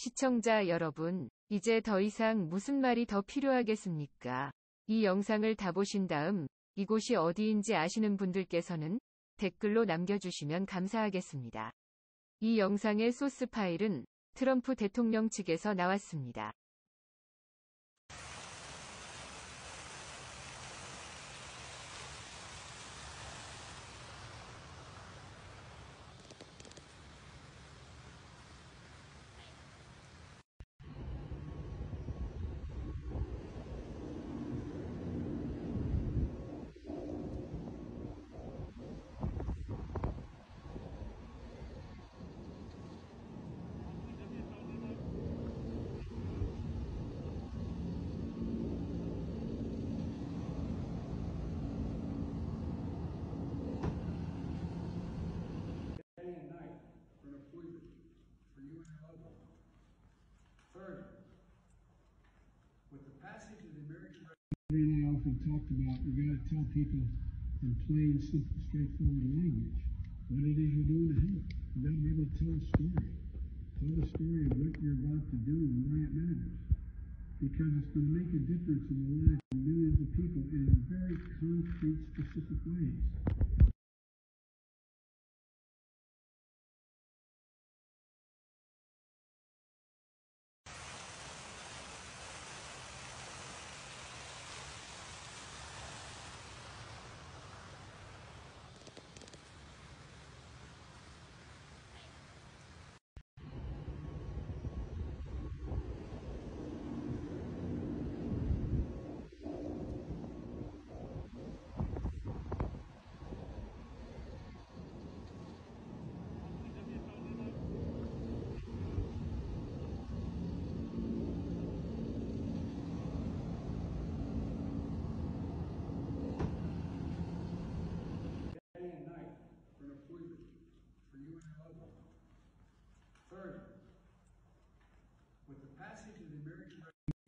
시청자 여러분, 이제 더 이상 무슨 말이 더 필요하겠습니까? 이 영상을 다 보신 다음, 이곳이 어디인지 아시는 분들께서는 댓글로 남겨주시면 감사하겠습니다. 이 영상의 소스 파일은 트럼프 대통령 측에서 나왔습니다. 30. With the passage of the American Revolution, I often talked about, you've got to tell people in plain, simple, straightforward language what it is you're doing to help. You've got to be able to tell a story. Tell the story of what you're about to do and why it matters. Because it's going to make a difference in the lives of millions of people in very concrete, specific ways.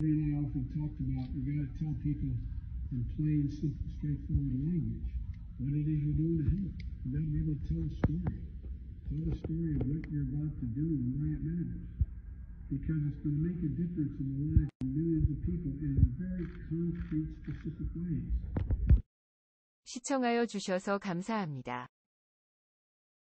American Gary and I often talked about you got to tell people in plain, simple, straightforward language what it is you're doing to help. You got to be able to tell a story. Tell the story of what you're about to do and why it matters. Because it's going to make a difference in the lives of millions of people in very concrete, specific ways. 시청하여 주셔서 감사합니다.